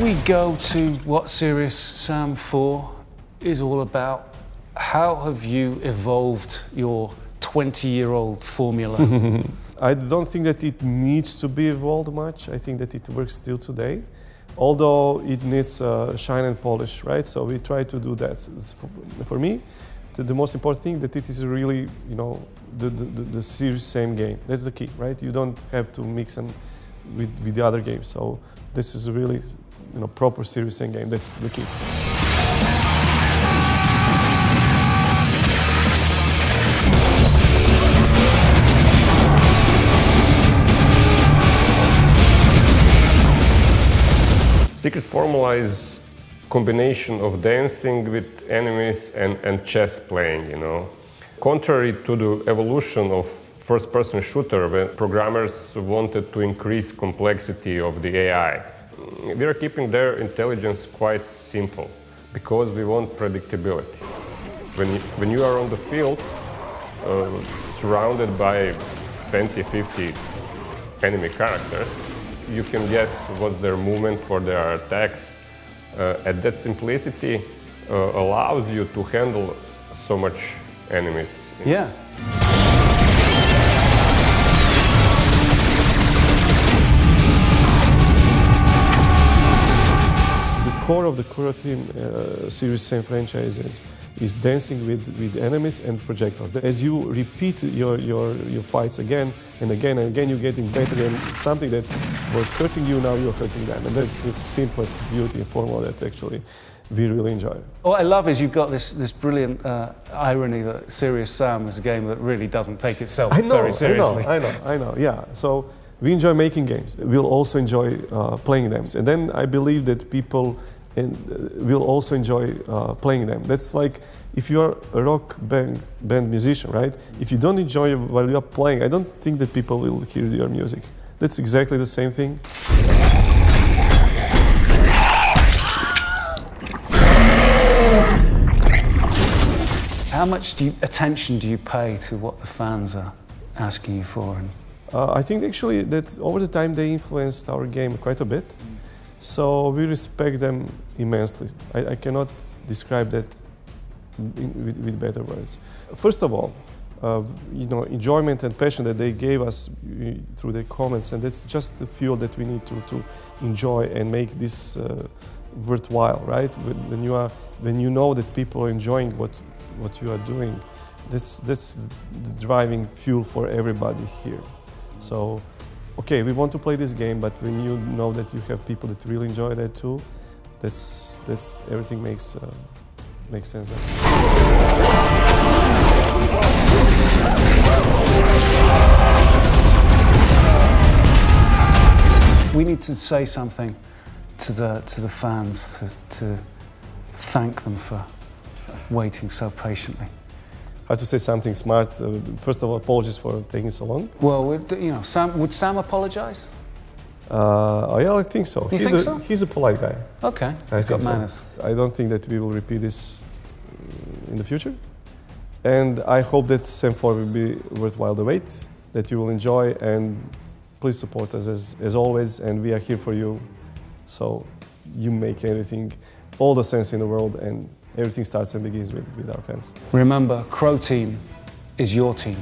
we go to what Serious Sam 4 is all about, how have you evolved your 20 year old formula? I don't think that it needs to be evolved much. I think that it works still today, although it needs uh, shine and polish, right? So we try to do that. For, for me, the, the, most important thing that it is really, you know, the, the, the Serious Sam game. That's the key, right? You don't have to mix them with, with the other games. So this is really, you know, proper serious game. That's the key. Secret Formula is combination of dancing with enemies and, and chess playing, you know. Contrary to the evolution of first-person shooter, when programmers wanted to increase complexity of the AI, we are keeping their intelligence quite simple because we want predictability. When you, when you are on the field, uh, surrounded by 20, 50 enemy characters, you can guess what's their movement for their attacks. Uh, and that simplicity uh, allows you to handle so much enemies. Yeah. Core of the Croteam uh, Serious Sam franchises is dancing with, with enemies and projectiles. As you repeat your, your, your fights again and again and again, you're getting better and something that was hurting you, now you're hurting them. And that's the simplest beauty formula that actually we really enjoy. What I love is you've got this, this brilliant uh, irony that Serious Sam is a game that really doesn't take itself know, very seriously. I know, I know, I know, yeah. So we enjoy making games. We'll also enjoy uh, playing them. And then I believe that people and uh, will also enjoy uh, playing them. That's like if you're a rock band, band musician, right? If you don't enjoy while you're playing, I don't think that people will hear your music. That's exactly the same thing. How much do you, attention do you pay to what the fans are asking you for? Uh, I think actually that over the time they influenced our game quite a bit. So we respect them immensely. I, I cannot describe that in, with, with, better words. First of all, uh, you know, enjoyment and passion that they gave us uh, through their comments, and that's just the fuel that we need to, to enjoy and make this uh, worthwhile, right? When, when, you are, when you know that people are enjoying what, what you are doing, that's, that's the driving fuel for everybody here. So okay, we want to play this game, but when you know that you have people that really enjoy that too, that's that's everything makes uh, makes sense. We need to say something to the to the fans to, to thank them for waiting so patiently have to say something smart. Uh, first of all, apologies for taking so long. Well, would, you know, Sam, would Sam apologize? Uh, oh, yeah, I think so. You he's think a, so? He's a polite guy. Okay, I he's got so. manners. I don't think that we will repeat this in the future. And I hope that Sam 4 will be worthwhile the wait, that you will enjoy, and please support us as, as always, and we are here for you. So you make everything, all the sense in the world, and everything starts and begins with, with our fans. Remember, Croteam is your team.